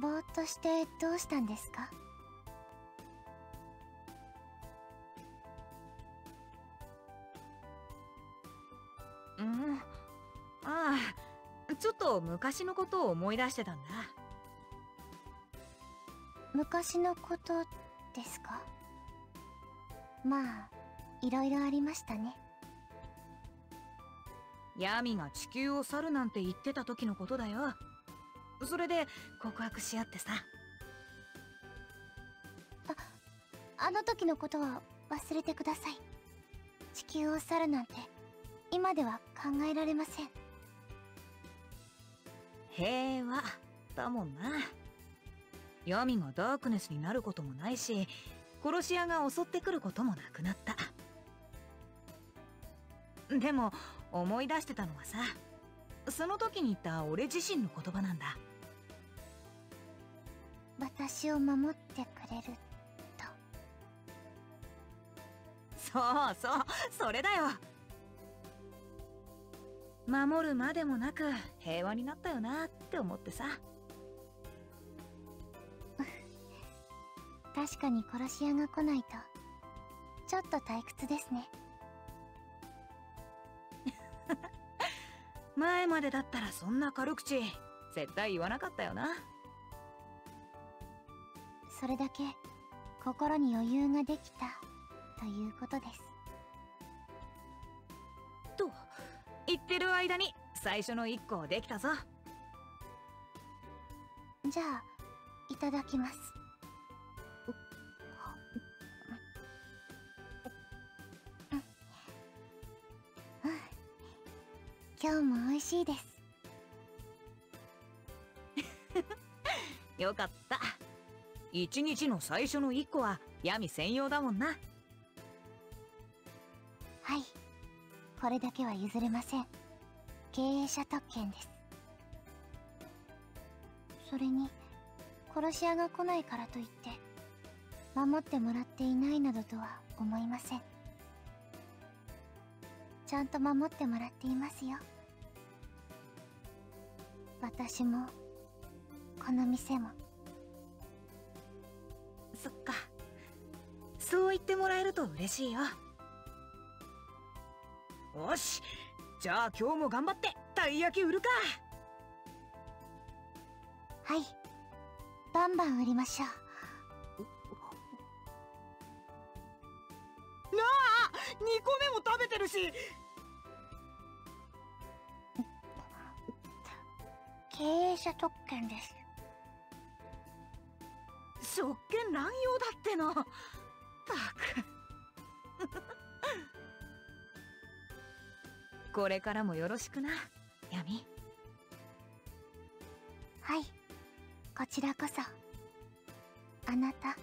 ぼーっとしてどうしたんですか？うん。ああちょっと昔のことを思い出してたんだ。昔のことですか？まあいろいろありましたね。ヤミが地球を去るなんて言ってた時のことだよそれで告白し合ってさ。あの時のことは忘れてください。地球を去るなんて今では考えられません。平和だもんな。闇がダークネスになることもないし殺し屋が襲ってくることもなくなった。でも思い出してたのはさその時に言った俺自身の言葉なんだ私を守ってくれるそうそうそれだよ。守るまでもなく平和になったよなって思ってさ。確かに殺し屋が来ないとちょっと退屈ですね。前までだったらそんな軽口絶対言わなかったよなそれだけ心に余裕ができたということです。と言ってる間に最初の1個できたぞ。じゃあいただきます。今日も美味しいです。よかった一日の最初の1個は闇専用だもんな。はい。これだけは譲れません。経営者特権です。それに殺し屋が来ないからといって守ってもらっていないなどとは思いません。ちゃんと守ってもらっていますよ。私もこの店も。そっか。そう言ってもらえると嬉しいよ。よし。じゃあ今日も頑張ってたい焼き売るか。はい。バンバン売りましょう。なあ2個目も食べてるし。経営者特権です職権乱用だっての。たく。これからもよろしくな闇。はい。こちらこそ。あなた。